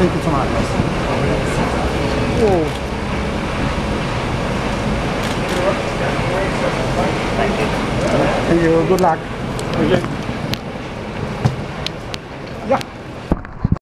Thank you so much. Whoa. Thank you. Thank you. Good luck. Okay. Yeah.